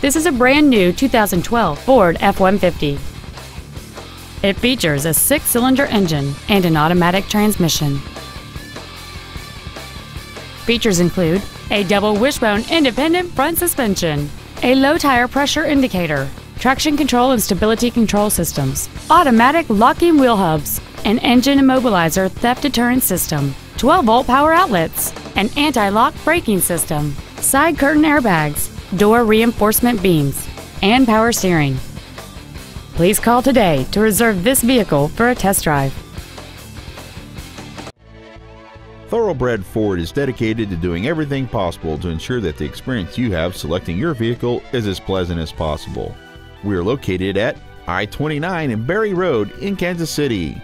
This is a brand new 2012 Ford F-150. It features a six-cylinder engine and an automatic transmission. Features include a double wishbone independent front suspension, a low tire pressure indicator, traction control and stability control systems, automatic locking wheel hubs, an engine immobilizer theft deterrent system, 12 volt power outlets, an anti lock braking system, side curtain airbags, door reinforcement beams, and power steering. Please call today to reserve this vehicle for a test drive. Thoroughbred Ford is dedicated to doing everything possible to ensure that the experience you have selecting your vehicle is as pleasant as possible. We are located at I 29 and Barry Road in Kansas City.